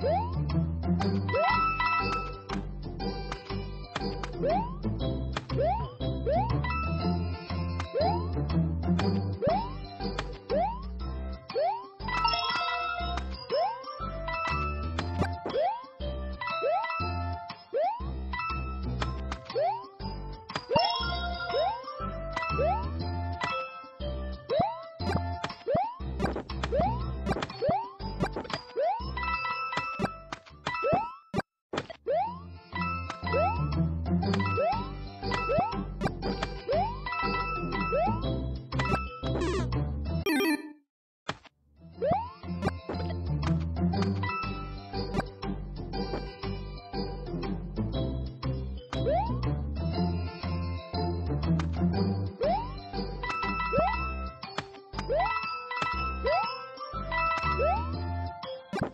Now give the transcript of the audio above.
Woo! Woo!